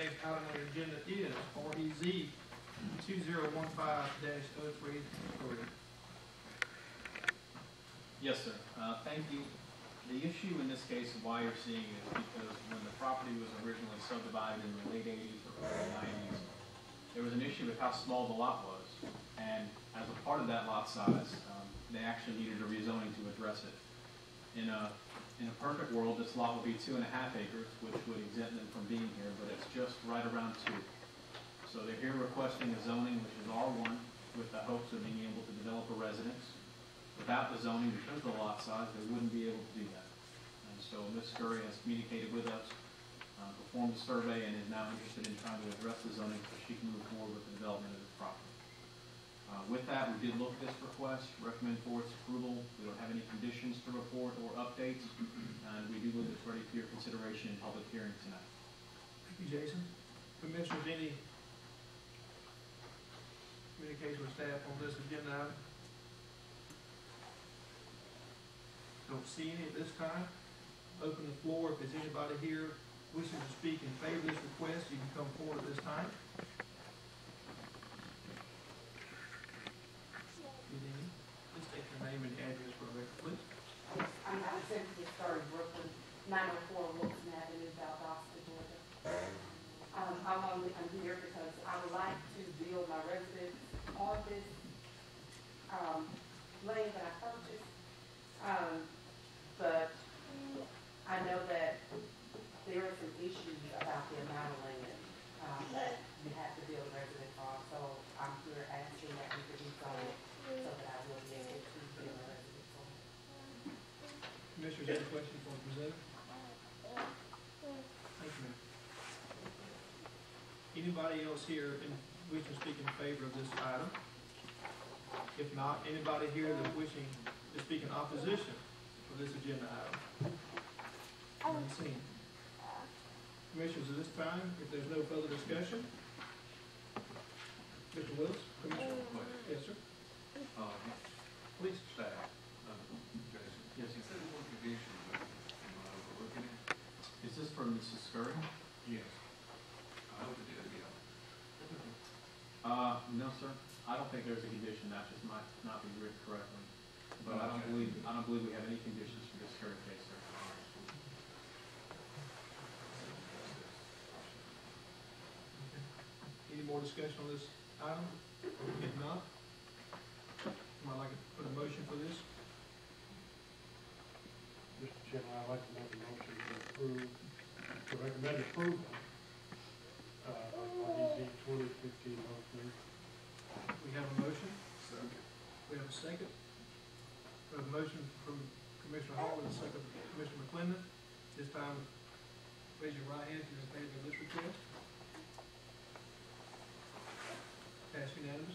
next item on the agenda is REZ two zero one five dash oh three three. Yes, sir. Uh, Thank you. The issue in this case of why you're seeing it is because when the property was originally subdivided in the late eighties or early nineties, there was an issue with how small the lot was. And as a part of that lot size, um, they actually needed a rezoning to address it. In a, in a perfect world, this lot would be two and a half acres, which would exempt them from being here, but it's just right around two. So they're here requesting a zoning which is R one with the hopes of being able to develop a residence. Without the zoning, because of the lot size, they wouldn't be able to do that. And so Ms. Scurry has communicated with us, uh, performed a survey, and is now interested in trying to address the zoning so she can move forward with the development of this property. Uh, With that, we did look at this request, recommend for its approval. We don't have any conditions report or updates, and we do believe it's ready for your consideration in public hearing tonight. Thank you, Jason. Commissioners, any communication with staff on this agenda? Don't see any at this time. Open the floor. If there's anybody here wishing to speak in favor of this request, you can come forward at this time. Nine oh four Wilson Avenue, Valdosta, Georgia. Um, I'm only, I'm here because I would like to build my residence on this, um, land that I purchased. Um, but I know that there are some issues about the amount of land, um, that you have to build a residence on. So I'm here asking that we could rezone it so that I will be able to build a residence on. Commissioners, any questions for the presenter? Anybody else here in, wishing to speak in favor of this item? If not, anybody here that's wishing to speak in opposition for this agenda item? None seen. Commissioners, at this time, if there's no further discussion, Mr. Willis, Commissioner? Yes, sir. Uh, Please. staff, uh, Jason. Yes, You said one condition, but am I overlooking it? Is this from Mrs. Scurry? Yes. I hope it is, yeah. Uh, no, sir. I don't think there's a condition, that just might not be written correctly. But I don't Okay. believe, I don't believe we have any conditions for this current case, sir. Any more discussion on this item? If not, would like to put a motion for this? Mr. Chairman, I'd like to make a motion to approve, to recommend approval, uh, of REZ twenty fifteen oh three. We have a motion, Second. we have a second. We have a motion from Commissioner Hall and a second from Commissioner McClendon. This time, raise your right hand if you're in favor of this request. Pass unanimous.